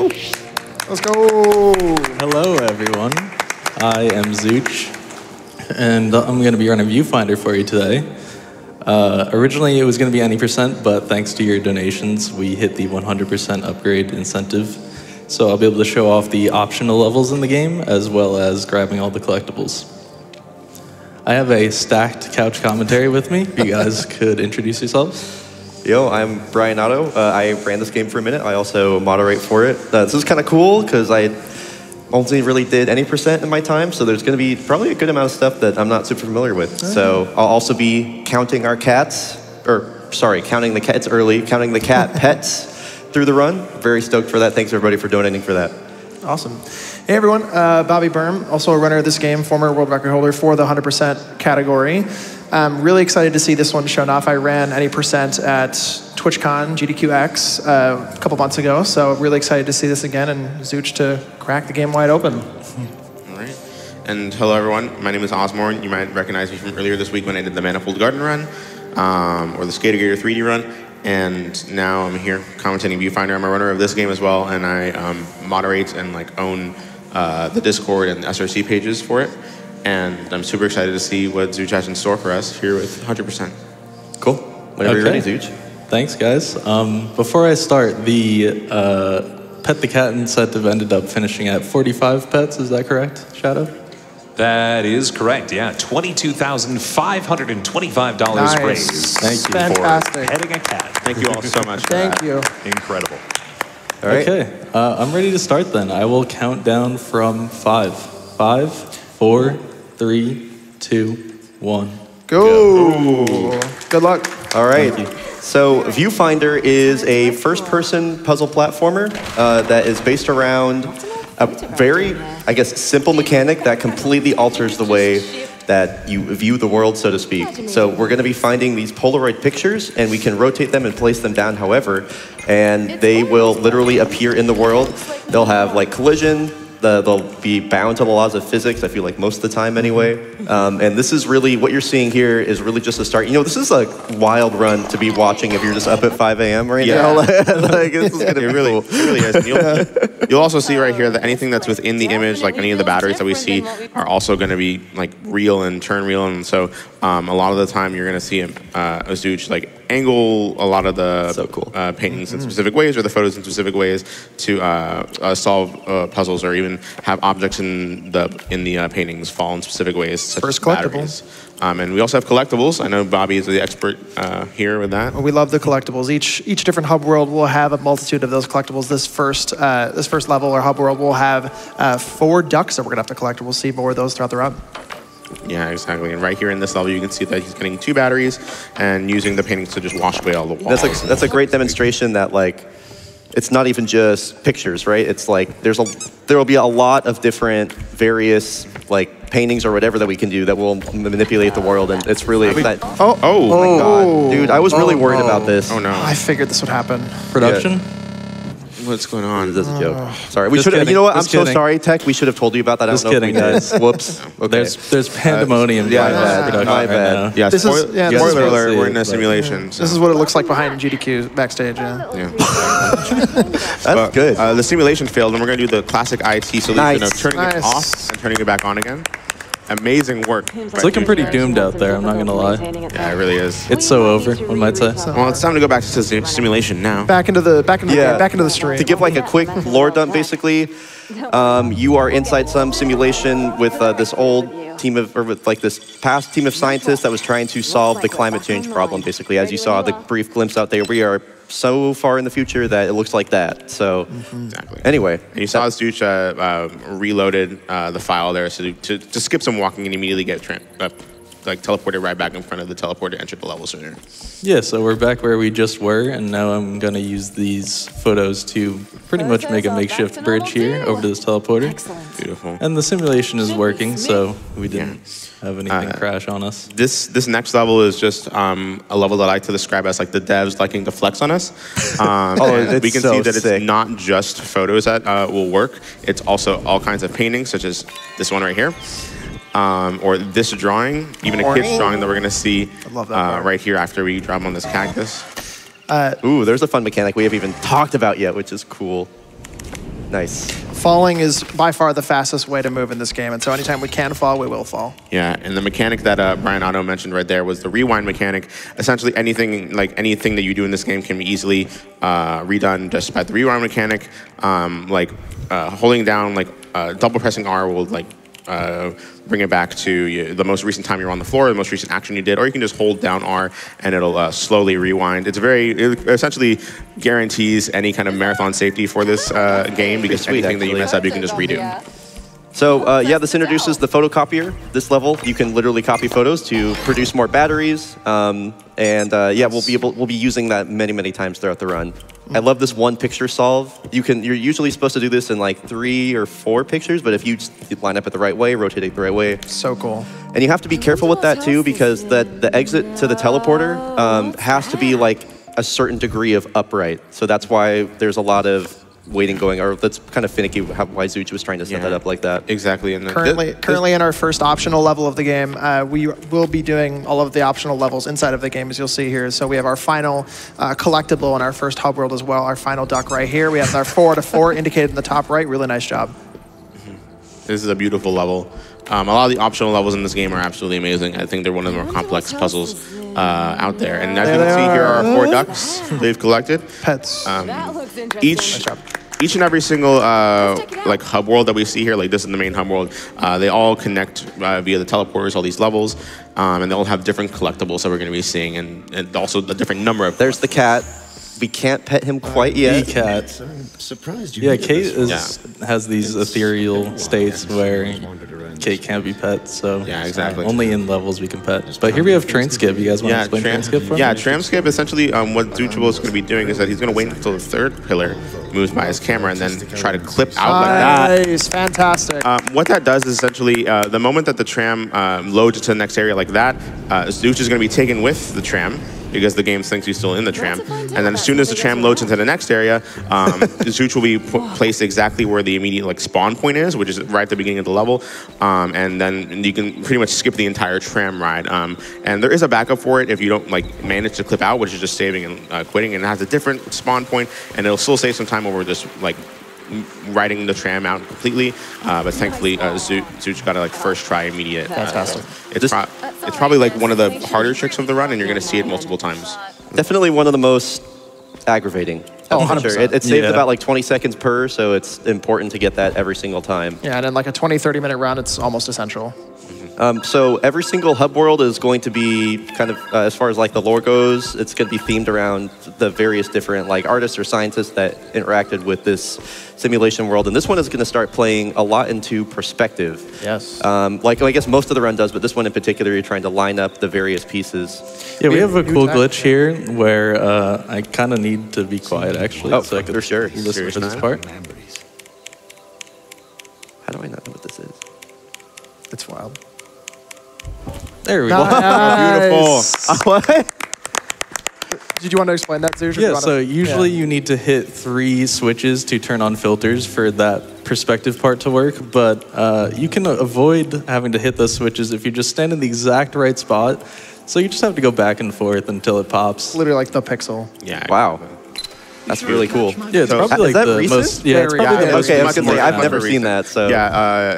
Let's go. Hello, everyone. I am Zooch, and I'm going to be running Viewfinder for you today. Uh, originally, it was going to be any percent, but thanks to your donations, we hit the 100% upgrade incentive. So I'll be able to show off the optional levels in the game, as well as grabbing all the collectibles. I have a stacked couch commentary with me. If you guys could introduce yourselves. Yo, I'm Bryonato. Uh, I ran this game for a minute. I also moderate for it. Uh, this is kind of cool because I only really did any percent in my time, so there's going to be probably a good amount of stuff that I'm not super familiar with. So I'll also be counting our cats, or sorry, counting the cats early, counting the cat pets through the run. Very stoked for that. Thanks everybody for donating for that. Awesome. Hey everyone, uh, Bobby Burm, also a runner of this game, former world record holder for the 100% category. I'm really excited to see this one shown off. I ran any percent at TwitchCon GDQX uh, a couple months ago, so really excited to see this again and Zooch to crack the game wide open. All right. And hello, everyone. My name is Ozmourn. You might recognize me from earlier this week when I did the Manifold Garden run, um, or the Skator Gator 3D run. And now I'm here commentating Viewfinder. I'm a runner of this game as well, and I um, moderate and like own uh, the Discord and SRC pages for it. And I'm super excited to see what Zooch has in store for us here with 100%. Cool. Whenever you're ready, Okay. Zooch. Thanks, guys. Um, before I start, the uh, Pet the Cat incentive ended up finishing at 45 pets. Is that correct, Shadow? That is correct. Yeah, twenty-two thousand five hundred and twenty-five dollars Nice. raised. Thank you. Fantastic. For petting a cat. Thank you all so much. for Thank that. you. Incredible. All right. Okay, uh, I'm ready to start then. I will count down from five. Five, four, three, two, one. Go. Good luck. All right. Thank you. So Viewfinder is a first-person puzzle platformer uh, that is based around a very, I guess, simple mechanic that completely alters the way that you view the world, so to speak. So we're going to be finding these Polaroid pictures, and we can rotate them and place them down, however, and they will literally appear in the world. They'll have like collision. The, they'll be bound to the laws of physics. I feel like most of the time, anyway. Um, and this is really what you're seeing here is really just a start. You know, this is a wild run to be watching if you're just up at 5 a.m. right Yeah. now. like, this is gonna be really, cool. really is. You'll, you'll also see right here that anything that's within the image, like any of the batteries that we see, are also going to be like real and turn real. And so, um, a lot of the time, you're going to see a, uh, a Zooch like angle a lot of the So cool. uh, paintings in specific ways or the photos in specific ways to uh, uh, solve uh, puzzles or even have objects in the in the uh, paintings fall in specific ways. First collectibles. Um, and we also have collectibles. I know Bobby is the expert uh, here with that. We love the collectibles. Each each different hub world will have a multitude of those collectibles. This first uh, this first level or hub world will have uh, four ducks that we're gonna have to collect. We'll see more of those throughout the run. Yeah, exactly. And right here in this level, you can see that he's getting two batteries and using the paintings to just wash away all the walls. That's a, that's a great demonstration that like it's not even just pictures, right? It's like there's a there will be a lot of different various like paintings or whatever that we can do that will manipulate the world, and it's really exciting. Oh, oh, Oh, my God, dude, I was really Oh, worried no. about this. oh no. I figured this would happen. Production? What's going on? This is a joke. Sorry, we Just should. You know what? I'm just so kidding. sorry, Tech. We should have told you about that. I Just don't know kidding, if we did. guys. Whoops. Okay. There's there's pandemonium yeah, going on my in bad. production My right bad. now. Yeah, This is- spoil- yeah, this spoiler is- alert, we're in a but- simulation. so- This is what it looks like behind GDQ backstage. Yeah. yeah. That's But, good. Uh, the simulation failed, and we're going to do the classic IT solution Nice. of turning Nice. it off and turning it back on again. Amazing work. It's looking pretty doomed out there, I'm not gonna lie. Yeah, it really is. It's so over, one might say. Well, it's time to go back to sim- simulation now. Back into the back into Yeah. the, back into the stream. to give like a quick lore dump, basically, um, you are inside some simulation with uh, this old team of, or with like this past team of scientists that was trying to solve the climate change problem. Basically, as you saw the brief glimpse out there, we are so far in the future that it looks like that. So, Exactly. anyway, And you saw Zooch uh, uh, reloaded uh, the file there so to, to, to skip some walking and immediately get tra- uh, like teleported right back in front of the teleporter to enter the level sooner. Yeah, so we're back where we just were, and now I'm gonna use these photos to pretty much make a makeshift bridge here over to this teleporter. Excellent. Beautiful. And the simulation is working, so we didn't have anything Uh, crash on us. This this next level is just um, a level that I like to describe as like the devs liking to flex on us. Um, Oh, and it's we can so see that sick. it's not just photos that uh, will work. It's also all kinds of paintings, such as this one right here, um, or this drawing, even a kid's drawing that we're gonna see uh, right here after we drop on this cactus. ooh, there's a fun mechanic we haven't even talked about yet, which is cool. Nice. Falling is by far the fastest way to move in this game, and so anytime we can fall, we will fall. Yeah, and the mechanic that uh, Bryonato mentioned right there was the rewind mechanic. Essentially, anything like anything that you do in this game can be easily uh, redone just by the rewind mechanic. Um, like uh, holding down, like uh, double pressing R will like uh, bring it back to you, the most recent time you were on the floor, the most recent action you did, or you can just hold down R and it'll uh, slowly rewind. It's very, it essentially guarantees any kind of marathon safety for this uh, game because sweet, anything that you mess up, you can just redo. So uh, yeah, this introduces the photocopier. This level, you can literally copy photos to produce more batteries, um, and uh, yeah, we'll be able we'll be using that many many times throughout the run. I love this one picture solve. You can you're usually supposed to do this in like three or four pictures, but if you just line up it the right way, rotate it the right way, So cool. and you have to be careful with that too because that the exit to the teleporter um, has to be like a certain degree of upright. So that's why there's a lot of waiting going, or that's kind of finicky how, why Zooch was trying to set Yeah. that up like that. Exactly. And the- Currently, thi- this- currently in our first optional level of the game, uh, we will be doing all of the optional levels inside of the game, as you'll see here. So we have our final uh, collectible in our first hub world as well. Our final duck right here. We have our four to four indicated in the top right. Really nice job. This is a beautiful level. Um, a lot of the optional levels in this game are absolutely amazing. I think they're one of the more complex puzzles uh, out there. And as you can they see, here are. are four ducks they've collected. Pets. Um, That looks interesting. Each each and every single uh, check it out. like hub world that we see here, like this is the main hub world. Uh, they all connect uh, via the teleporters, all these levels, um, and they all have different collectibles that we're going to be seeing, and, and also a different number of. There's the cat. We can't pet him quite yet. E cat. Surprised you Yeah, Cait this is has these ethereal states where Cait can't be pet, so Yeah, exactly. only in levels we can pet. But here we have train skip. You guys want to explain tram, train skip for yeah, me? tram skip. Essentially, um, what Zoochable is going to be doing is that he's going to wait until the third pillar moves by his camera and then try to clip out like that. Nice. Fantastic. Um, what that does is essentially uh, the moment that the tram um, loads to the next area like that, uh, Zooch is going to be taken with the tram because the game thinks he's still in the tram. And then as soon as the tram loads into the next area, um, Zooch will be placed exactly where the immediate like spawn point is, which is right at the beginning of the level. Um, and then you can pretty much skip the entire tram ride. Um, and there is a backup for it if you don't like manage to clip out, which is just saving and uh, quitting. And it has a different spawn point, and it'll still save some time over this like riding the tram out completely. Uh, but thankfully, uh, Zoo, Zooch got a like first try immediate. Fantastic. it's, pro- it's probably like one of the harder tricks of the run, and you're going to see it multiple times. Definitely one of the most aggravating. Oh, 100%. sure. It, it saves Yeah. about like 20 seconds per, so it's important to get that every single time. yeah, and in like a 20, 30 minute run, it's almost essential. Um, so every single hub world is going to be kind of, uh, as far as like the lore goes, it's going to be themed around the various different like artists or scientists that interacted with this simulation world. And this one is going to start playing a lot into perspective. Yes. Um, like I guess most of the run does, but this one in particular, you're trying to line up the various pieces. Yeah, we have a cool glitch here where uh, I kind of need to be quiet actually, Oh, so I can for sure. listen to this part. How do I not know what this is? It's wild. There we go. Beautiful. what? Did you want to explain that, Zooch? or do you Yeah, wanna- so usually Yeah. you need to hit three switches to turn on filters for that perspective part to work, but uh, you can avoid having to hit those switches if you just stand in the exact right spot. So you just have to go back and forth until it pops. literally like the pixel. Yeah. Wow. That's really cool. Yeah, it's So- probably Is like that the recent? most. Yeah, it's Very probably the recent. most. Okay, I was gonna say I've never more seen that, so- yeah.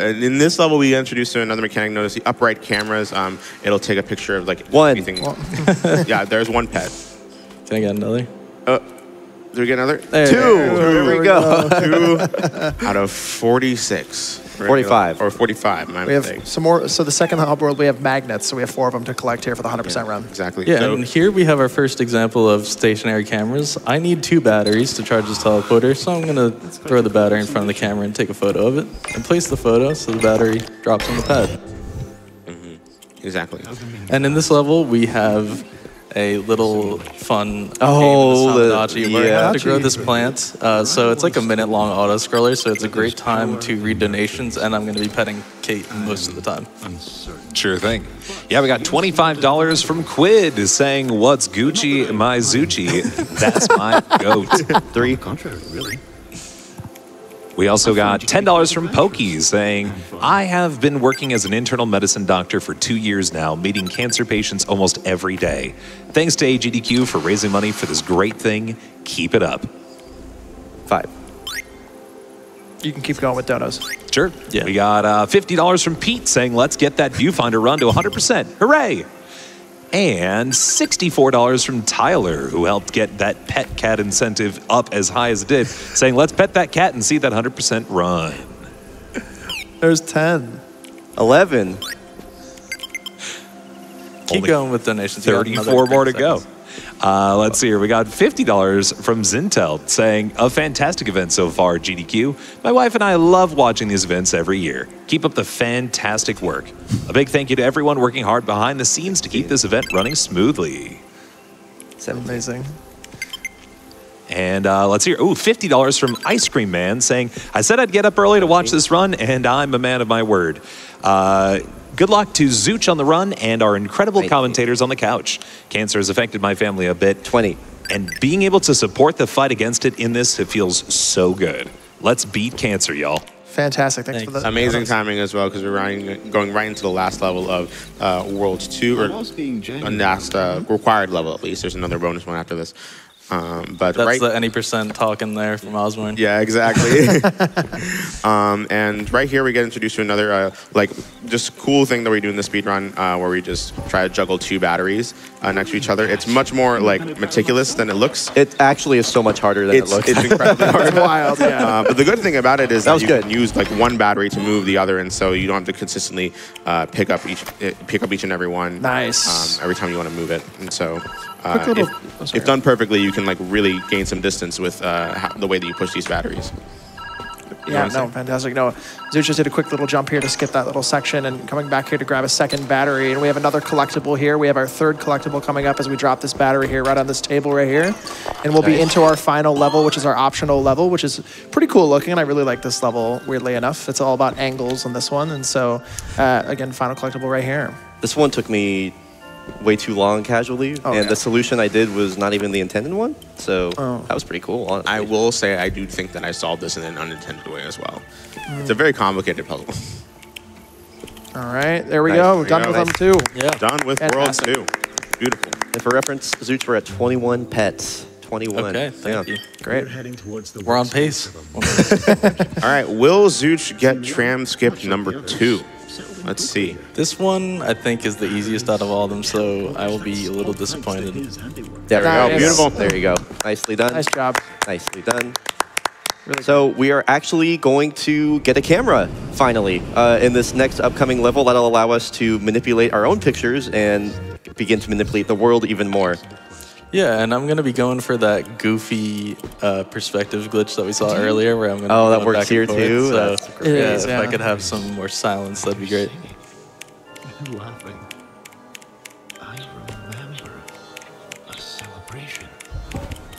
Uh, in this level, we introduced another mechanic. Notice the upright cameras. Um, it'll take a picture of like One. everything. yeah, there's one pet. Can I get another? Uh, do we get another? There. Two. There we go. Two out of 46. 45. Or 45, my We mistake. have some more. So the second hub world, we have magnets. So we have four of them to collect here for the 100% run. Exactly. Yeah, So- and here we have our first example of stationary cameras. I need two batteries to charge this teleporter, so I'm gonna throw the battery in front of the camera and take a photo of it, and place the photo so the battery drops on the pad. Mm-hmm. exactly. And in this level, we have a little fun Oh, game in the- the where you yeah. have to grow this plant. Uh, so it's like a minute long auto scroller, so it's a great time to read donations, and I'm gonna be petting Cait most of the time. Sure thing. Yeah, we got $25 from Quid saying, What's Gucci, my Zucci? That's my goat. Three. Contrary, really. We also got $10 from Pokey saying, I have been working as an internal medicine doctor for two years now, meeting cancer patients almost every day. Thanks to AGDQ for raising money for this great thing. Keep it up. Five. You can keep going with donos. Sure. Yeah. We got uh, $50 from Pete saying, let's get that viewfinder run to 100%. Hooray! And $64 from Tyler, who helped get that pet cat incentive up as high as it did, saying, let's pet that cat and see that 100% run. There's 10. 11. Keep Only going with donations. You got 34 more to go. Uh, let's see here. We got $50 from Zintel saying, a fantastic event so far, GDQ. My wife and I love watching these events every year. Keep up the fantastic work. A big thank you to everyone working hard behind the scenes to keep this event running smoothly. 17. Amazing. And uh, let's hear. Ooh, fifty dollars from Ice Cream Man saying, "I said I'd get up early to watch this run, and I'm a man of my word." Uh, good luck to Zooch on the run and our incredible Thank you. commentators on the couch. Cancer has affected my family a bit. 20. And being able to support the fight against it in this, it feels so good. Let's beat cancer, y'all. Fantastic. Thanks, Thanks. for the Amazing donos. timing as well because we're running, going right into the last level of uh, Worlds 2, or Almost being a genuine. last uh, required level at least. There's another bonus one after this. Um, but That's right, the any percent talking there from Ozmourn. yeah, exactly. um, and right here we get introduced to another uh, like just cool thing that we do in the speed run uh, where we just try to juggle two batteries uh, next to each other. It's much more like meticulous than it looks. It actually is so much harder than It's, it looks. it's incredibly hard. It's wild, yeah. Uh, but the good thing about it is That that, you good. can use like one battery to move the other, and so you don't have to consistently uh, pick up each uh, pick up each and every one. Nice. Um, every time you want to move it, and so uh, little- if, oh, if done perfectly, you can like really gain some distance with uh, how, the way that you push these batteries. Yeah, no, fantastic. No, Zooch just did a quick little jump here to skip that little section and coming back here to grab a second battery. And we have another collectible here. We have our third collectible coming up as we drop this battery here right on this table right here. And we'll be into our final level, which is our optional level, which is pretty cool looking. And I really like this level, weirdly enough. It's all about angles on this one. And so, uh, again, final collectible right here. This one took me way too long casually, Oh, and yeah. the solution I did was not even the intended one. So Oh. that was pretty cool. Honestly. I will say I do think that I solved this in an unintended way as well. Mm. It's a very complicated puzzle. All right, there we Nice. go. There We're done go. with them Nice. too. Yeah. Done with Fantastic. World 2. Beautiful. and for reference, Zooch were at 21 pets. 21. Okay, thank Yeah. you. Great. We're Heading towards the We're on pace. All right, will Zooch get tram skip number two? Let's see. This one I think is the easiest out of all of them, so I will be a little disappointed. There we go. Beautiful. There you go. Nicely done. Nice job. Nicely done. Really So we are actually going to get a camera finally uh, in this next upcoming level that'll allow us to manipulate our own pictures and begin to manipulate the world even more. Yeah, and I'm gonna be going for that goofy uh, perspective glitch that we saw earlier, where I'm gonna. Oh, be that works back and here forth, too? So, That's great. It yeah, if. I could have some more silence, that'd be great. laughing.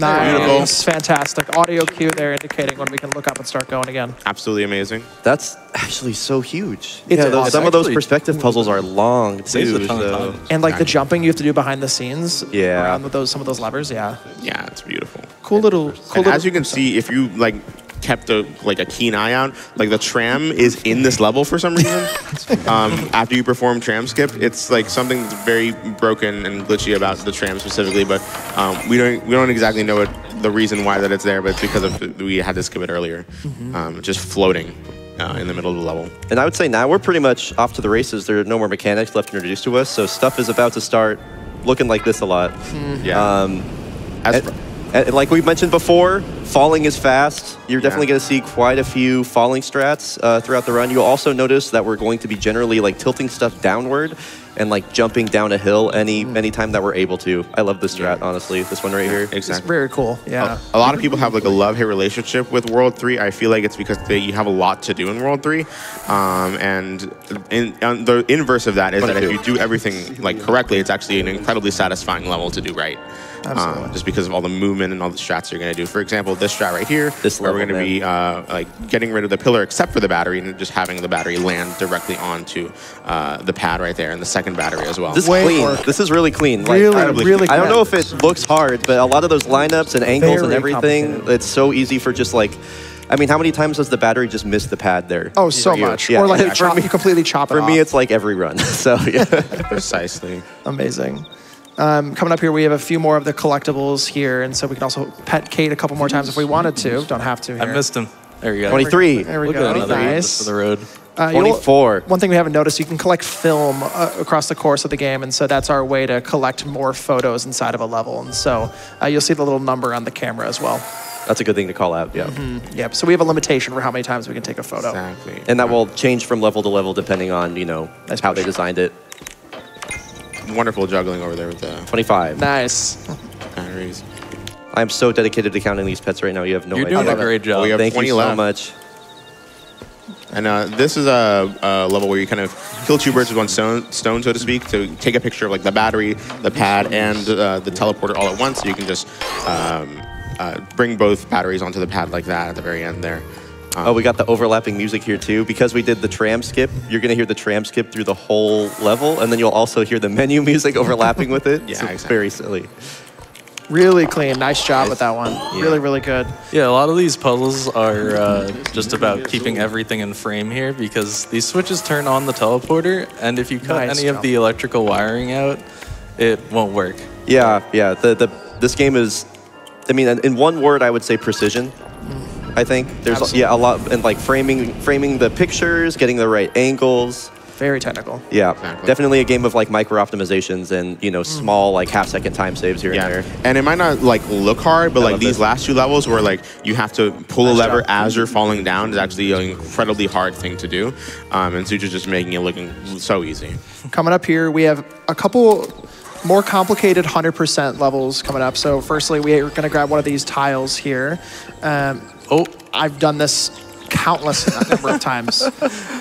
Nice. Fantastic. Audio cue there indicating when we can look up and start going again. Absolutely amazing. That's actually so huge. It's yeah, those, some of those perspective puzzles are long too. a ton so- time. And like the jumping you have to do behind the scenes. Yeah. Around with those some of those levers. Yeah. Yeah, it's beautiful. Cool little. Cool And little as you can see, if you like kept a like a keen eye out, like the tram is in this level for some reason. um, after you perform tram skip, it's like something that's very broken and glitchy about the tram specifically. But um, we don't we don't exactly know it, the reason why that it's there, but it's because of we had to skip it earlier, um, just floating. Uh, in the middle of the level. And I would say now we're pretty much off to the races. There are no more mechanics left introduced to us, so stuff is about to start looking like this a lot. Yeah. Um, As like we mentioned before, falling is fast. You're definitely going to see quite a few falling strats uh, throughout the run. You'll also notice that we're going to be generally like tilting stuff downward and like jumping down a hill any anytime that we're able to. I love this strat, honestly. This one right here. It's exactly. very cool. Yeah. A lot of people have like a love-hate relationship with World Three. I feel like it's because they, you have a lot to do in World Three, um, and in, and the inverse of that is that if you do everything like correctly, it's actually an incredibly satisfying level to do right. Absolutely. Um, just because of all the movement and all the strats you're going to do. For example, this strat right here, This where we're going to be uh, like getting rid of the pillar except for the battery and just having the battery land directly onto uh, the pad right there, and the second battery as well. This is Way clean. more- This is really clean. Like, Really, I, really I don't know if it looks hard, but a lot of those lineups and angles and everything, it's so easy for just like. I mean, how many times does the battery just miss the pad there? Oh, so you? much. Yeah. Or like you, for chop, me, you completely chop it for me, it's like every run. so yeah. Precisely. Amazing. Um, coming up here, we have a few more of the collectibles here, and so we can also pet Cait a couple more times if we wanted to. Don't have to. I missed him. There we go. 23. There we Look go. at another Nice. for the road. Uh, 24. One thing we haven't noticed, you can collect film uh, across the course of the game, and so that's our way to collect more photos inside of a level. And so uh, you'll see the little number on the camera as well. That's a good thing to call out. Yeah. Yep. So we have a limitation for how many times we can take a photo. Exactly. And that will change from level to level depending on you know Nice how push. they designed it. Wonderful juggling over there with the 25. Nice. batteries. I am so dedicated to counting these pets right now. You have no You're idea. doing a great job. We have Thank 20 you so left. much. And uh, this is a, a level where you kind of kill two birds with one stone, stone, so to speak, to take a picture of like the battery, the pad, and uh, the teleporter all at once. So you can just um, uh, bring both batteries onto the pad like that at the very end there. Um, Oh, we got the overlapping music here too. Because we did the tram skip, you're gonna hear the tram skip through the whole level, and then you'll also hear the menu music overlapping with it. Yeah, So it's exactly. very silly. Really clean. Nice job with that one. Really, really good. Yeah, a lot of these puzzles are uh, just about keeping everything in frame here because these switches turn on the teleporter, and if you cut Nice any of the electrical wiring out, it won't work. Yeah, yeah. The the this game is, I mean, in one word, I would say precision. I think there's yeah a lot and like framing framing the pictures, getting the right angles. Very technical. Yeah, Exactly. definitely a game of like micro optimizations and you know small like half second time saves here Yeah, and there. and it might not like look hard, but like these it. last two levels where like you have to pull a lever job. as you're falling down is actually an incredibly hard thing to do, um, and Suju's just making it looking so easy. Coming up here, we have a couple more complicated 100% levels coming up. So, firstly, we're going to grab one of these tiles here. Um, oh, I've done this countless number of times.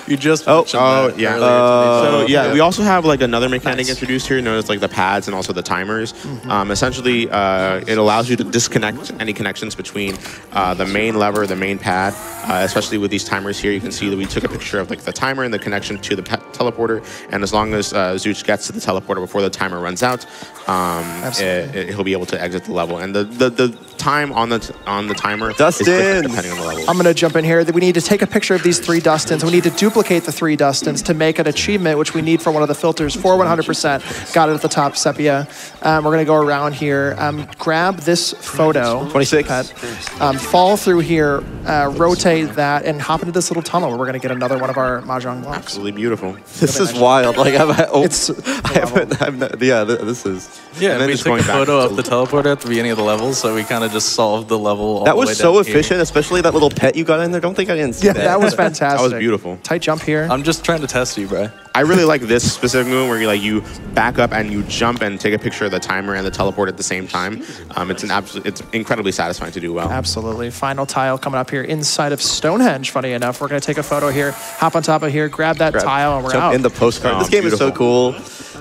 You just Oh, Oh that yeah. earlier today. so yeah, yeah. we also have like another mechanic Nice. introduced here, known as like the pads and also the timers. Mm-hmm. Um, essentially, uh, it allows you to disconnect any connections between uh, the main lever, the main pad. Uh, especially with these timers here, you can see that we took a picture of like the timer and the connection to the pe- teleporter. And as long as uh, Zooch gets to the teleporter before the timer runs out, um, it, it- he'll be able to exit the level. And the, the, the time on the t- on the timer Dustin! depending on the level. I'm going to jump in here. We need to take a picture of these three Dustins. We need to duplicate the three Dustins to make an achievement, which we need for one of the filters for 100%. Got it at the top, Sepia. Um, we're going to go around here. Um, grab this photo. 26. Pat. Um, fall through here, uh, rotate that, and hop into this little tunnel where we're going to get another one of our Mahjong blocks. Absolutely beautiful. This is wild. Like I've, oh, It's- I haven't, I've not, yeah, this is. yeah, and and then we just took going a photo to- of the teleporter at the beginning of the level, so we kind of just solved the level. All That the was way so down here. efficient, especially that little pet you got in there. Don't think I didn't see Yeah, that. that was fantastic. That was beautiful. Tight jump here. I'm just trying to test you, bro. I really like this specific move where you like you back up and you jump and take a picture of the timer and the teleport at the same time. Um, it's an absolute, it's incredibly satisfying to do well. Absolutely. Final tile coming up here inside of Stonehenge, funny enough. We're going to take a photo here, hop on top of here, grab that Grab- tile, and we're jump out. in the postcard. Oh, this game is so cool.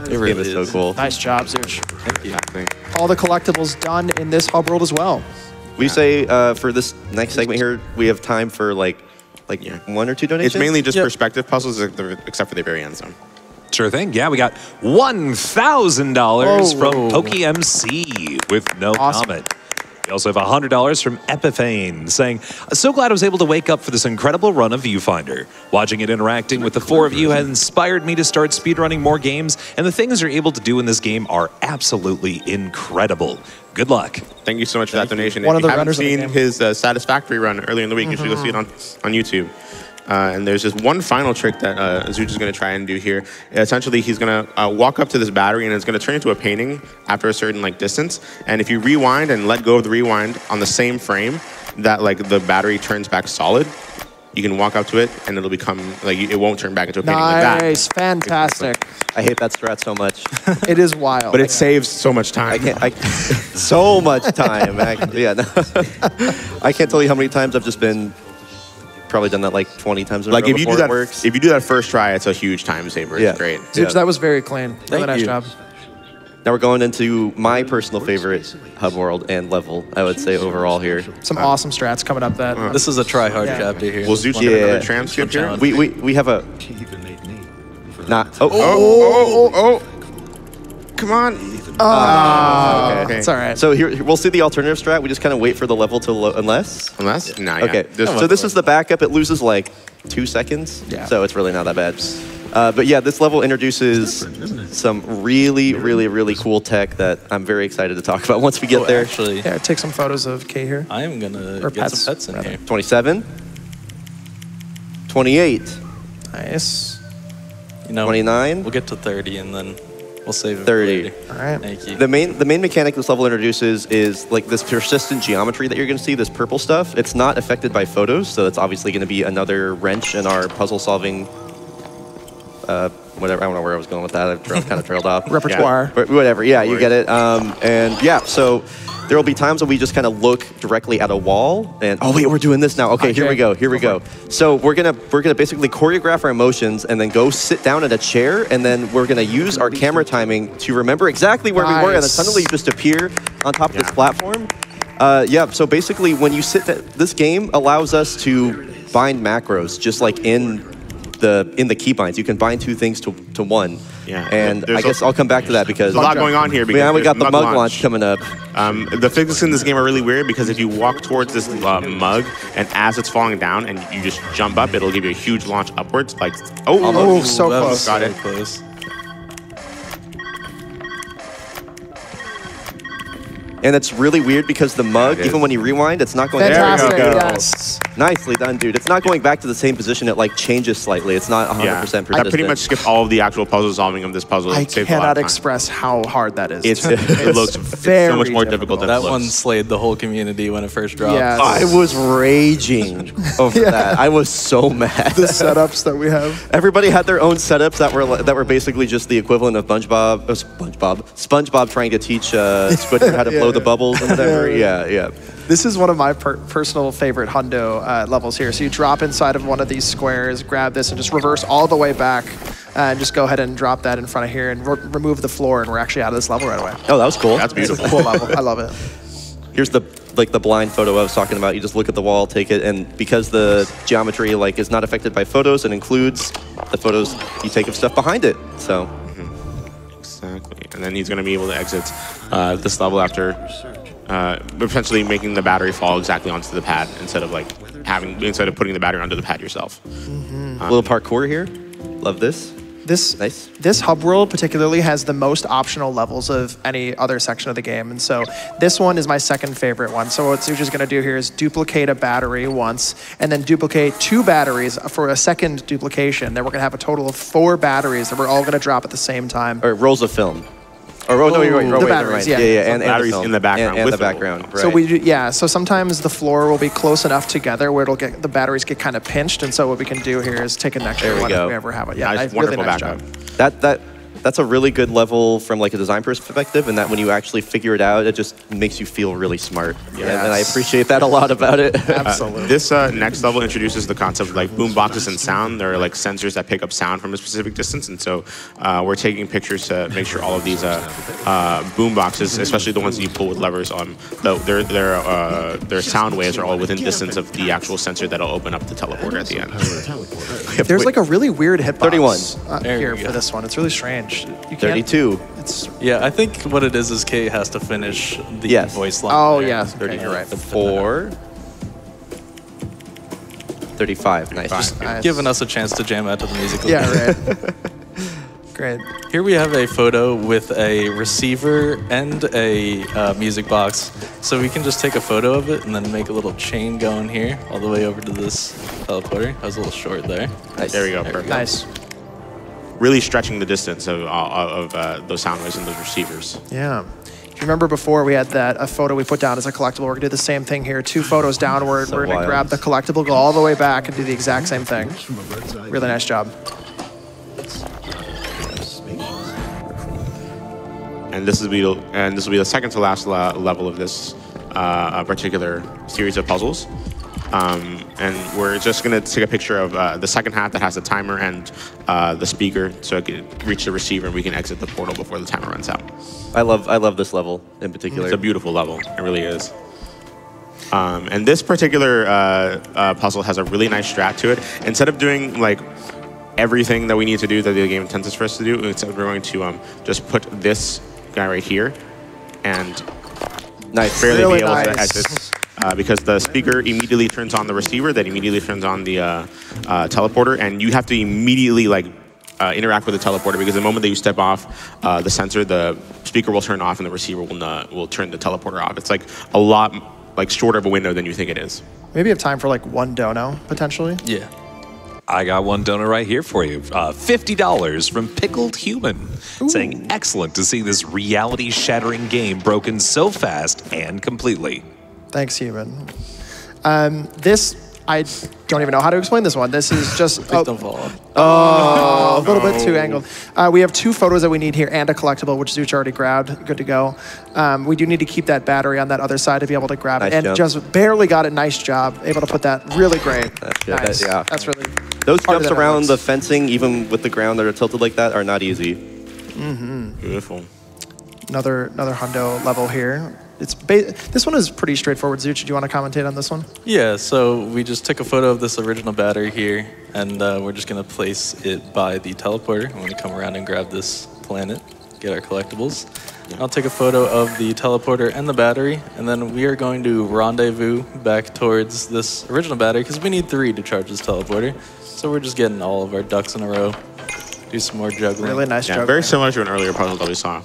Beautiful. This really game is, is. so cool. nice job, Zooch. Exactly. All the collectibles done in this hub world as well. We say uh, for this next segment here, we have time for like like Yeah. one or two donations. It's mainly just Yep. perspective puzzles, except for the very end zone. Sure thing. Yeah, we got $1,000 Oh, from whoa. Pokey MC with no Awesome. comment. We also have $100 from Epiphane saying, So glad I was able to wake up for this incredible run of Viewfinder. Watching it interacting with the four of you has inspired me to start speedrunning more games, and the things you're able to do in this game are absolutely incredible. Good luck. Thank you so much for that donation. One if of the haven't runners the seen his uh, Satisfactory run earlier in the week, you should go see it on, on YouTube. Uh, and there's just one final trick that uh, Zooch is going to try and do here. Essentially, he's going to uh, walk up to this battery and it's going to turn into a painting after a certain like distance. And if you rewind and let go of the rewind on the same frame, that like the battery turns back solid. You can walk up to it and it'll become like it won't turn back into a painting like that. Nice. Fantastic. I hate that strat so much. It is wild. But it saves so much time. I can't. I, so much time. Actually, yeah. No. I can't tell you how many times I've just been. Probably done that like 20 times. In a like row if you do that, works. if you do that first try, it's a huge time saver. Yeah. It's great. Zooch, Yeah. that was very clean. Really Thank nice you. job. Now we're going into my personal favorite hub world and level. I would say overall here. Some uh, awesome strats coming up that. This is a try hard Yeah. chapter here. Will Zooch Yeah. get another tram skip here? We we, we have a not. Oh, Oh, oh, oh. oh. Come on. Oh, okay. It's all right. So here we'll see the alternative strat. We just kind of wait for the level to load, unless. Unless? Nah, yeah. Okay. This- so this is the backup. It loses like two seconds. Yeah. So it's really not that bad. Uh, but yeah, this level introduces some really, really, really cool tech that I'm very excited to talk about once we get Oh, there. Actually, yeah, take some photos of Cait here. I am gonna Or get pets, some pets in rather. here. 27. 28, Nice. You know, 29. We'll get to 30 and then we'll save it. for 30. later. All right. Thank you. The main the main mechanic this level introduces is like this persistent geometry that you're going to see. This purple stuff. It's not affected by photos, so it's obviously going to be another wrench in our puzzle solving. Uh, whatever. I don't know where I was going with that. I've kind of trailed off. Repertoire. But whatever. Yeah, you get it. Um, and yeah, so there will be times when we just kind of look directly at a wall and oh wait, we're doing this now. Okay, here we go. Here we Go go. So we're gonna we're gonna basically choreograph our emotions and then go sit down in a chair and then we're gonna use our camera timing to remember exactly where we were and then Nice. suddenly just appear on top of this platform. Uh, yeah. So basically, when you sit, that this game allows us to bind macros just like in the in the keybinds. You can bind two things to, to one. Yeah, And there's I guess a- i I'll come back to that because There's a lot going on here because yeah, we got the mug launch coming up. Um, the physics in this game are really weird because if you walk towards this uh, mug and as it's falling down and you just jump up, it'll give you a huge launch upwards. Like, oh, Oh, so that close. Got so it. close. And it's really weird because the mug, even when you rewind, it's not going Fantastic. go. Yes. Nicely done, dude. It's not going back to the same position. It like changes slightly. It's not 100% yeah. persistent. I pretty much skipped all of the actual puzzle solving of this puzzle. I It saved a lot of cannot express how hard that is. It's- It looks very so much more difficult. difficult than That it looks. one slayed the whole community when it first dropped. Yes. I was raging over that. I was so mad. the setups that we have. Everybody had their own setups that were that were basically just the equivalent of SpongeBob, uh, SpongeBob, SpongeBob trying to teach uh, Squidward how to blow the bubbles and whatever. Yeah, yeah. This is one of my per- personal favorite Hundo uh, levels here. So you drop inside of one of these squares, grab this, and just reverse all the way back, uh, and just go ahead and drop that in front of here and re- remove the floor, and we're actually out of this level right away. Oh, that was cool. That's beautiful. cool level. I love it. Here's the like the blind photo I was talking about. You just look at the wall, take it, and because the geometry like is not affected by photos, it includes the photos you take of stuff behind it. So Exactly. And then he's going to be able to exit uh, this level after uh, potentially making the battery fall exactly onto the pad instead of like having instead of putting the battery onto the pad yourself. a little parkour here. Love this. This Nice. this hub world particularly has the most optional levels of any other section of the game, and so this one is my second favorite one. So what Suji's going to do here is duplicate a battery once, and then duplicate two batteries for a second duplication. Then we're going to have a total of four batteries that we're all going to drop at the same time. Or rolls of film. Or oh, no, you're right. Ooh. Oh, The wait, batteries, mind. yeah. yeah, So and, and batteries film. in the background and, and the the roll of background. Right. So we do, yeah. So sometimes the floor will be close enough together where it'll get the batteries get kind of pinched, and so what we can do here is take an extra There we one go. if we ever have it. Yeah, Nice, nice, really wonderful nice backup. job. that that that's a really good level from like a design perspective, and that when you actually figure it out, it just makes you feel really smart. And, and I appreciate that a lot about it. Absolutely. This uh, next level introduces the concept of like boom boxes and sound. There are like sensors that pick up sound from a specific distance, and so uh, we're taking pictures to make sure all of these uh, uh, boom boxes, especially the ones that you pull with levers, on, the, their their uh, their sound waves are all within distance of the actual sensor that'll open up the teleporter at the end. There's like a really weird hitbox 31. uh, here for this one. It's really strange. You can't- 32. It's Yeah, I think what it is is Cait has to finish the Yes. voice line. oh there. yeah, okay, you're right. Four. 35. Nice. Five. Nice. Giving us a chance to jam out to the music. a Yeah, right. Great. Here we have a photo with a receiver and a uh, music box. So we can just take a photo of it and then make a little chain going here all the way over to this teleporter. I was a little short there. nice. There we go. Perfect. Nice. Really stretching the distance of, of uh, those sound waves and those receivers. Yeah. Do you remember before we had that a photo we put down as a collectible? We're gonna do the same thing here. Two photos downward. So We're gonna wild. grab the collectible, go all the way back, and do the exact same thing. From a bird's eye Really nice job. and this will be the, and this will be the second to last la- level of this uh, particular series of puzzles. Um, and we're just gonna take a picture of uh, the second half that has the timer and uh, the speaker, so it can reach the receiver and we can exit the portal before the timer runs out. I love I love this level in particular. It's a beautiful level. It really is. Um, and this particular uh, uh, puzzle has a really nice strat to it. Instead of doing like everything that we need to do that the game intends us for us to do, instead we're going to um, just put this guy right here and nice. barely Really be able to nice. exit. Uh, because the speaker immediately turns on the receiver, that immediately turns on the uh, uh, teleporter, and you have to immediately like uh, interact with the teleporter because the moment that you step off uh, the sensor, the speaker will turn off and the receiver will not, will turn the teleporter off. It's like a lot like shorter of a window than you think it is. Maybe you have time for like one dono potentially. Yeah. I got one donor right here for you. Uh, $50 from Pickled Human, saying, excellent to see this reality shattering game broken so fast and completely. Thanks, human. Um, this, I don't even know how to explain this one. This is just Please oh, don't fall a little bit too angled. Uh, we have two photos that we need here and a collectible, which Zooch already grabbed. Good to go. Um, we do need to keep that battery on that other side to be able to grab Nice it. And jump. just barely got it. Nice job. Able to put that really great. That's good. Nice. That- yeah. That's really. Those jumps than around the fencing, even with the ground that are tilted like that, are not easy. Mm -hmm. Beautiful. another another hundo level here. It's ba- this one is pretty straightforward. Zooch, do you want to commentate on this one? Yeah, so we just took a photo of this original battery here, and uh, we're just gonna place it by the teleporter. I'm gonna come around and grab this planet, get our collectibles. I'll take a photo of the teleporter and the battery, and then we are going to rendezvous back towards this original battery because we need three to charge this teleporter. So we're just getting all of our ducks in a row. Do some more juggling. Really nice Yeah, job. very similar to an earlier puzzle that we saw.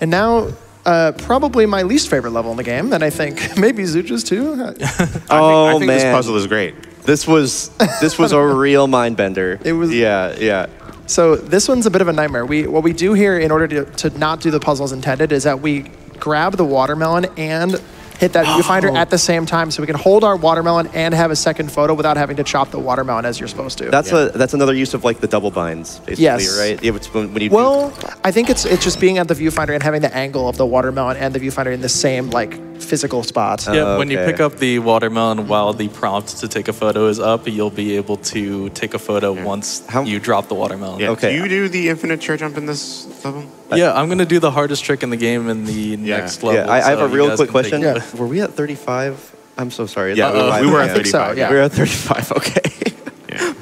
And now, uh, probably my least favorite level in the game, and I think maybe Zooch's too. Oh I think, I think this puzzle is great. this was this was a real mind bender. It was- Yeah, yeah. So this one's a bit of a nightmare. We what we do here in order to, to not do the puzzles intended is that we grab the watermelon and hit that viewfinder at the same time, so we can hold our watermelon and have a second photo without having to chop the watermelon as you're supposed to. That's a that's another use of like the double binds, basically, Yes. right? Yeah, it's when, when you do- well, I think it's it's just being at the viewfinder and having the angle of the watermelon and the viewfinder in the same like physical spot. Yeah, when you pick up the watermelon while the prompt to take a photo is up, you'll be able to take a photo once How- you drop the watermelon. Yeah. Okay. Do you do the infinite chair jump in this level? Yeah, I'm gonna do the hardest trick in the game in the next level. yeah, I, I have so a real quick question. Yeah. Were we at 35? I'm so sorry. Yeah, Uh-oh. we were at think so, 35. yeah. We were at 35. Okay.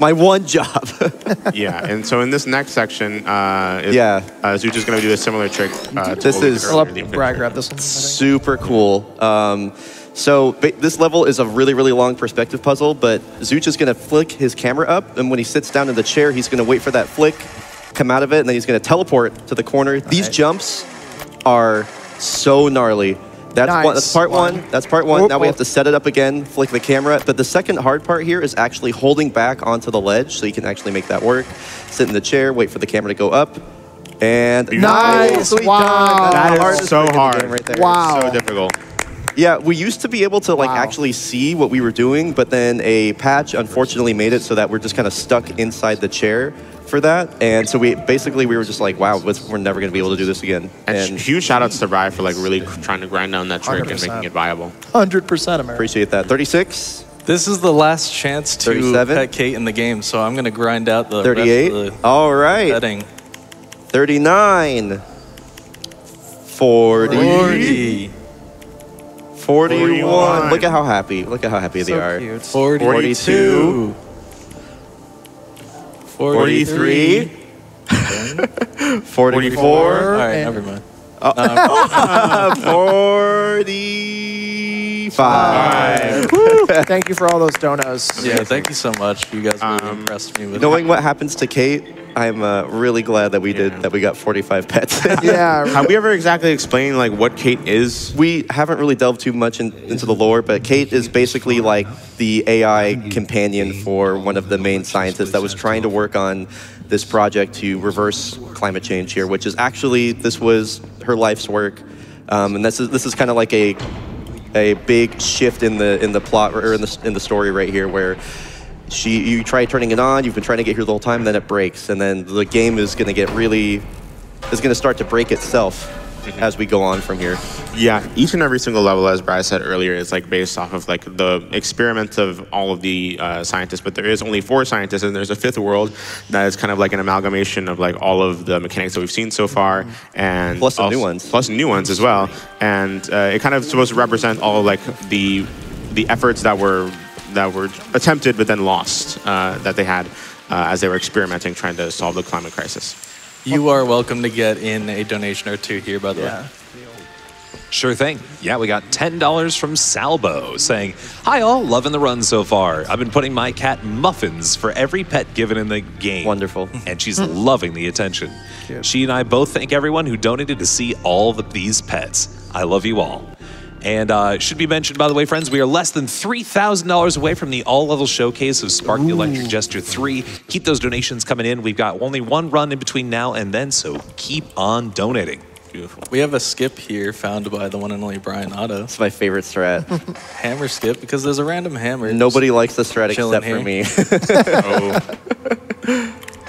Yeah. My one job. yeah, and so in this next section, uh, is, Yeah. uh, Zooch is going to do a similar trick. Uh, to This what we did is- I'll earlier, let the infinite Brad chair. grab this one. Super cool. Um, so this level is a really, really long perspective puzzle, but Zooch is going to flick his camera up, and when he sits down in the chair, he's going to wait for that flick, come out of it, and then he's going to teleport to the corner. These right. jumps are so gnarly. That's one, that's part one. One. That's part one. Whoop, now we have to set it up again, flick the camera. But the second hard part here is actually holding back onto the ledge, so you can actually make that work. Sit in the chair, wait for the camera to go up, and Nice. Nicely Wow. done. That's That the is so trick the hard. right there. Wow. So difficult. Yeah, we used to be able to like Wow. actually see what we were doing, but then a patch unfortunately made it so that we're just kind of stuck inside the chair for that. And so we basically we were just like, wow, we're never going to be able to do this again. And, And huge shout outs to Rye for like really trying to grind down that trick and 100%. making it viable. 100% America. appreciate that. 36, This is the last chance to 37? pet Cait in the game, so I'm gonna grind out the 38. rest of All right. the petting. 39, 40, 40, 41. 41. Look at how happy. Look at how happy they are. cute. 42, 43, 44, 44. All right, never mind. 45. Thank you for all those donos. Yeah, thank you so much. You guys really Um, impressed me with Knowing what happens to Cait, I'm uh, really glad that we did that. We got 45 pets. Yeah. Have we ever exactly explained like what Cait is? we haven't really delved too much in, into the lore, but Cait is basically like the AI companion for one of the main scientists that was trying to work on this project to reverse climate change here, which is actually this was her life's work, um, and this is this is kind of like a a big shift in the in the plot or in the in the story right here where. She, you try turning it on. You've been trying to get here the whole time. Then it breaks, and then the game is going to get really, is going to start to break itself as we go on from here. Yeah, each and every single level, as Brad said earlier, is like based off of like the experiments of all of the uh, scientists. But there is only four scientists, and there's a fifth world that is kind of like an amalgamation of like all of the mechanics that we've seen so far, and Plus some new ones. plus new ones as well. And uh, it kind of supposed to represent all of like the the efforts that were that were attempted but then lost uh, that they had uh, as they were experimenting trying to solve the climate crisis. You are welcome to get in a donation or two here, by the way. Sure thing. Yeah, we got $10 from Salbo saying, Hi, all, loving the run so far. I've been putting my cat muffins for every pet given in the game. Wonderful. And she's loving the attention. She and I both thank everyone who donated to see all of these pets. I love you all. And uh, should be mentioned, by the way, friends, we are less than $3,000 away from the all level showcase of Spark the Electric Jester 3. Keep those donations coming in. We've got only one run in between now and then, so keep on donating. Beautiful. We have a skip here found by the one and only Bryonato. It's my favorite strat. Hammer skip because there's a random hammer. Nobody likes the strat chilling except for me.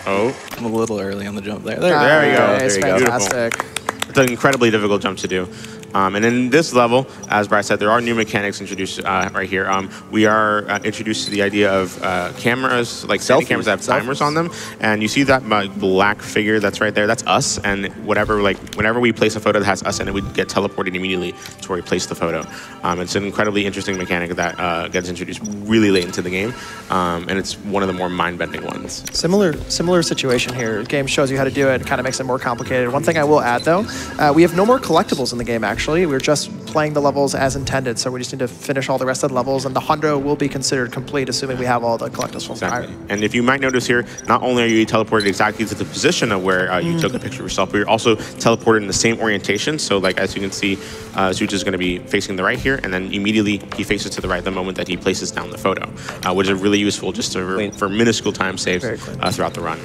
Oh. oh. I'm a little early on the jump there. There, There we go. Nice, There you go. fantastic. It's an incredibly difficult jump to do. Um, and in this level, as Brad said, there are new mechanics introduced uh, right here. Um, we are uh, introduced to the idea of uh, cameras, like selfie Selfies. cameras that have timers on them. And you see that uh, black figure that's right there? That's us. And whatever, like, whenever we place a photo that has us in it, we get teleported immediately to where we place the photo. Um, it's an incredibly interesting mechanic that uh, gets introduced really late into the game. Um, and it's one of the more mind-bending ones. Similar, similar situation here. The game shows you how to do it. It kind of makes it more complicated. One thing I will add, though, uh, we have no more collectibles in the game. Actually, we're just playing the levels as intended. So we just need to finish all the rest of the levels, and the hundo will be considered complete, assuming we have all the collectibles from Exactly. prior. And if you might notice here, not only are you teleported exactly to the position of where uh, you took a picture of yourself, but you're also teleported in the same orientation. So, like as you can see, uh, Zooch is going to be facing the right here, and then immediately he faces to the right the moment that he places down the photo, uh, which is really useful just to, for minuscule time saves uh, throughout the run.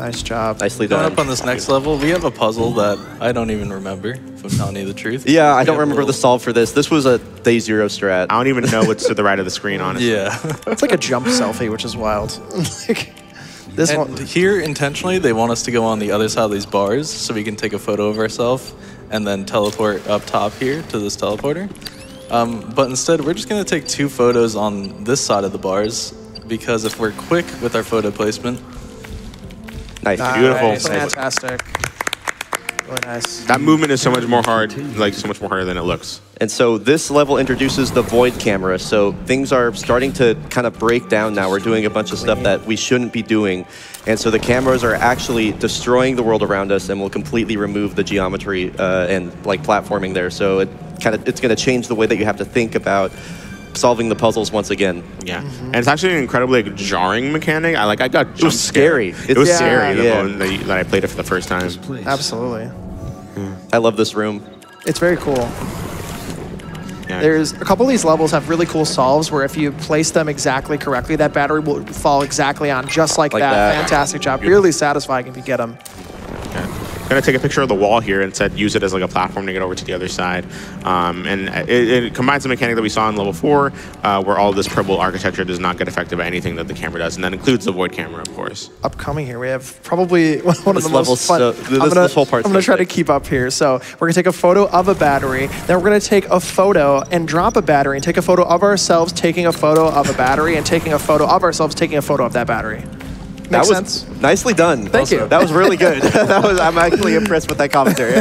Nice job. Nicely done. Going done. up on this next level, we have a puzzle that I don't even remember, if I'm telling you the truth. Yeah, I We don't have a remember the solve for this. This was a day zero strat. I don't even know what's to the right of the screen, honestly. Yeah. It's like a jump selfie, which is wild. Like, this and one. here, intentionally, they want us to go on the other side of these bars so we can take a photo of ourselves and then teleport up top here to this teleporter. Um, but instead, we're just going to take two photos on this side of the bars because if we're quick with our photo placement, Nice. Beautiful. Nice, fantastic. Really nice. That movement is so much more hard, like so much more harder than it looks. And so this level introduces the void camera. So things are starting to kind of break down now. We're doing a bunch of stuff that we shouldn't be doing. And so the cameras are actually destroying the world around us and will completely remove the geometry uh, and like platforming there. So it kind of it's going to change the way that you have to think about solving the puzzles once again. Yeah, and it's actually an incredibly like, jarring mechanic. I like I got jump was scary. It was It's- scary the Yeah. moment that, you, that I played it for the first time. Place. Absolutely. I love this room. It's very cool. Yeah. There's a couple of these levels have really cool solves where if you place them exactly correctly, that battery will fall exactly on just like, Like that. that. Fantastic job. Really satisfying if you get them. Gonna take a picture of the wall here and said use it as like a platform to get over to the other side. Um, and it, it combines the mechanic that we saw in level four, uh, where all this purple architecture does not get affected by anything that the camera does, and that includes the void camera, of course. Upcoming here, we have probably one of the level's most fun. so- I'm this- gonna, this whole part's I'm gonna try to keep up here. So we're gonna take a photo of a battery, then we're gonna take a photo and drop a battery, and take a photo of ourselves taking a photo of a battery, and taking a photo of ourselves taking a photo of that battery. That Makes was sense. nicely done. Thank you. That was really good. that was, I'm actually impressed with that commentary.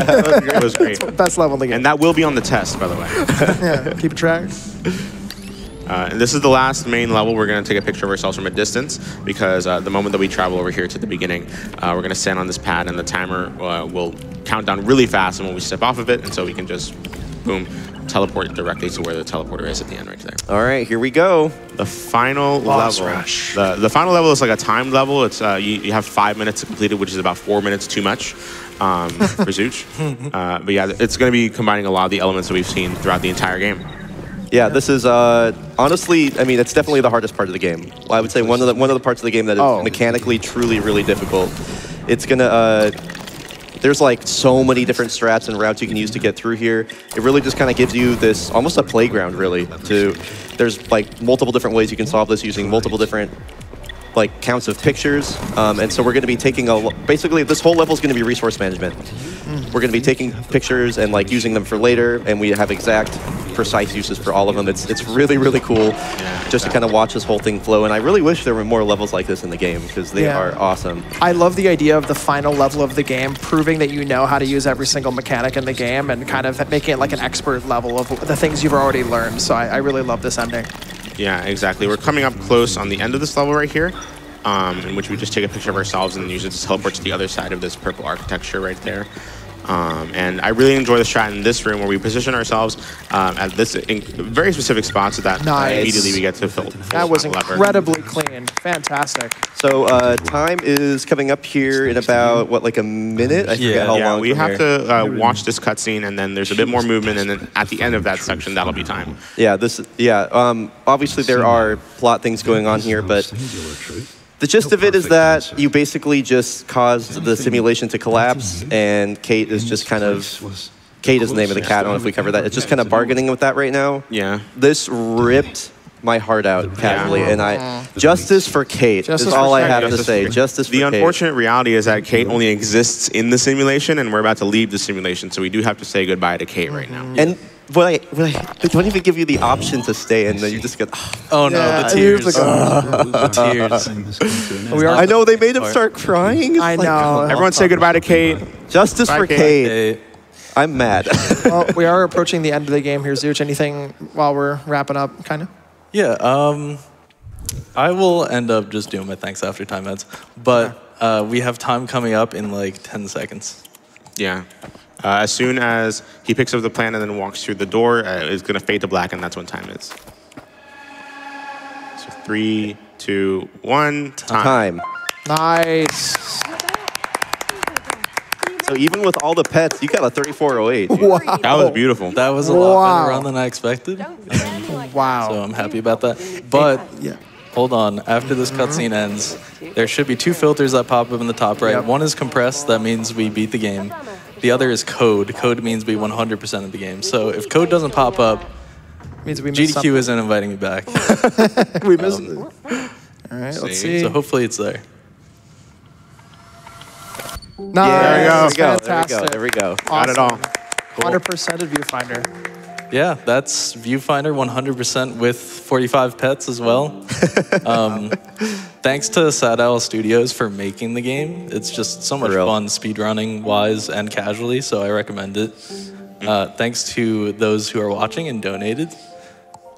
It was great. Best level in the game. And that will be on the test, by the way. yeah, keep track. Uh, and this is the last main level. We're going to take a picture of ourselves from a distance because uh, the moment that we travel over here to the beginning, uh, we're going to stand on this pad and the timer uh, will count down really fast. And when we step off of it, and so we can just, boom, teleport directly to where the teleporter is at the end right there. All right, here we go. The final Boss level. rush. The, the final level is like a timed level. It's uh, you, you have five minutes to complete it, which is about four minutes too much um, for Zooch. Uh, but yeah, it's going to be combining a lot of the elements that we've seen throughout the entire game. Yeah, this is uh, honestly, I mean, it's definitely the hardest part of the game. Well, I would say one of the one of the parts of the game that is Oh. mechanically truly really difficult. It's gonna. Uh, there's like so many different strats and routes you can use to get through here. It really just kind of gives you this almost a playground, really. To there's like multiple different ways you can solve this using multiple different like counts of pictures. Um, and so we're going to be taking a lo- basically this whole level is going to be resource management. We're going to be taking pictures and like using them for later, and we have exact, precise uses for all of them. It's it's really really cool, just to kind of watch this whole thing flow. And I really wish there were more levels like this in the game because they Yeah. are awesome. I love the idea of the final level of the game, proving that you know how to use every single mechanic in the game and kind of making it like an expert level of the things you've already learned. So I, I really love this ending. Yeah, exactly. We're coming up close on the end of this level right here, um, in which we just take a picture of ourselves and then use it to teleport to the other side of this purple architecture right there. Um, and I really enjoy the strat in this room where we position ourselves um, at this in very specific spots so that uh, Nice. immediately we get to fill. fill That was the lever. incredibly clean. Fantastic. So uh, time is coming up here in about what, like a minute? I forget Yeah. how Yeah, long. we have here. to uh, watch this cutscene, and then there's a bit more movement, and then at the end of that section, that'll be time. Yeah, this. Yeah. Um, obviously, there are plot things going on here, but the gist of it is that you basically just caused the simulation to collapse, and Cait is just kind of. Cait is the name of the cat. I don't know if we covered that. It's just kind of bargaining with that right now. Yeah. This ripped my heart out casually, and I mm-hmm. justice for Cait Justice is all I Cait. have to say. for- Justice for The Cait. unfortunate reality is that Cait only exists in the simulation, and we're about to leave the simulation, so we do have to say goodbye to Cait right now. And when I, when I, they don't even give you the option to stay, and then you just get. Oh no, Yeah, the he was tears. like, the tears. We are. I know they made him start crying. It's I like, know. Everyone say goodbye to Cait. Justice Bye, for Cait. Cait. I'm mad. well, we are approaching the end of the game here, Zooch. Anything while we're wrapping up, kind of? Yeah, um, I will end up just doing my thanks after time ends, but uh, we have time coming up in like 10 seconds. Yeah. Uh, as soon as he picks up the plan and then walks through the door, uh, it's going to fade to black, and that's when time is. So three, two, one, time. Time. Nice. So even with all the pets, you got a 3408. That was beautiful. That was a lot Wow. better run than I expected, Wow. so I'm happy about that. But yeah. hold on, after this cutscene ends, there should be two filters that pop up in the top right. Yep. One is compressed, that means we beat the game. The other is code. Code means we 100% of the game. So if code doesn't pop up, Means we missed GDQ isn't inviting me back. We missed um, it. All right, let's see. see. So hopefully it's there. nice. Yeah, there we go. Fantastic. There we go. There we go. Got it all. 100% of viewfinder. Yeah, that's Viewfinder 100% with 45 pets as well. um, thanks to Sad Owl Studios for making the game. It's just so much real. fun speedrunning wise and casually, so I recommend it. Uh, thanks to those who are watching and donated.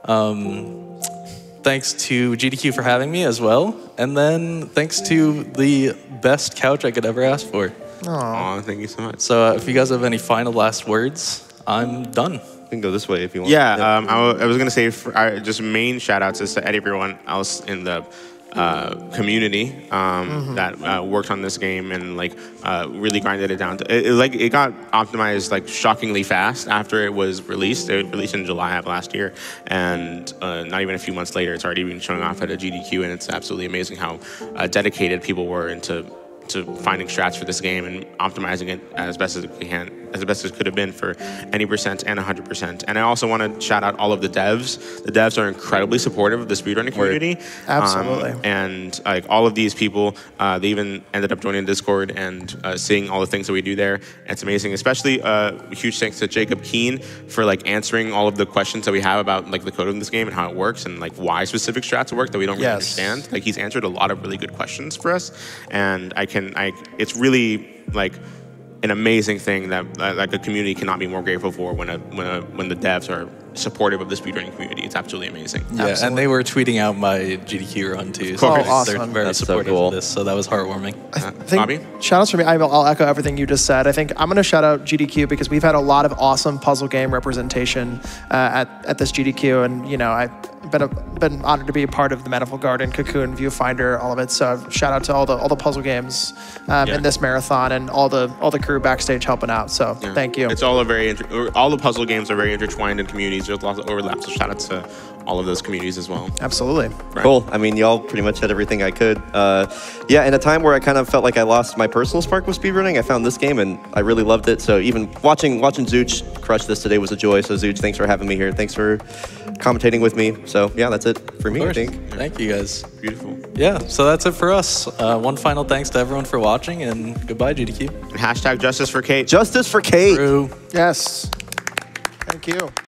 Um, thanks to GDQ for having me as well. And then thanks to the best couch I could ever ask for. Aw, thank you so much. So uh, if you guys have any final last words, I'm done. You can go this way if you want. Yeah, um, I, I was gonna say for, uh, just main shout outs is to everyone else in the uh, community um, that uh, worked on this game and like uh, really grinded it down. To, it, it, like it got optimized like shockingly fast after it was released. It was released in July of last year, and uh, not even a few months later, it's already been showing off at a GDQ, and it's absolutely amazing how uh, dedicated people were into to finding strats for this game and optimizing it as best as it can, as best as could have been for any percent and 100%. And I also want to shout out all of the devs. The devs are incredibly supportive of the speedrunning community. Absolutely. Um, and like all of these people, uh, they even ended up joining Discord and uh, seeing all the things that we do there. It's amazing. Especially uh, huge thanks to Jacob Keen for like answering all of the questions that we have about like the code of this game and how it works and like why specific strats work that we don't really Yes. understand. Like he's answered a lot of really good questions for us, and I can I it's really like an amazing thing that like a community cannot be more grateful for when a when a when the devs are supportive of the speedrunning community. It's absolutely amazing. Yeah, and they were tweeting out my GDQ run too. So Oh, they're- awesome. they're very That's so supportive cool. of this, so that was heartwarming. Uh, I think Bobby? shout outs for me. I will, I'll echo everything you just said. I think I'm going to shout out GDQ because we've had a lot of awesome puzzle game representation uh, at, at this GDQ. And, you know, I've been, a, been honored to be a part of the Manifold Garden, Cocoon, Viewfinder, all of it. So shout out to all the all the puzzle games um, Yeah. in this marathon and all the all the crew backstage helping out. So Yeah. thank you. It's all a very inter- all the puzzle games are very intertwined in communities. There's lots of overlap. So shout out to all of those communities as well. Absolutely. Right. Cool. I mean, y'all pretty much had everything I could. Uh, yeah, in a time where I kind of felt like I lost my personal spark with speedrunning, I found this game and I really loved it. So even watching watching Zooch crush this today was a joy. So Zooch, thanks for having me here. Thanks for commentating with me. So yeah, that's it for me. I think. Thank you guys. Beautiful. Yeah, so that's it for us. Uh, one final thanks to everyone for watching, and goodbye, GDQ. And hashtag justice for Cait. Justice for Cait. True. Yes. Thank you.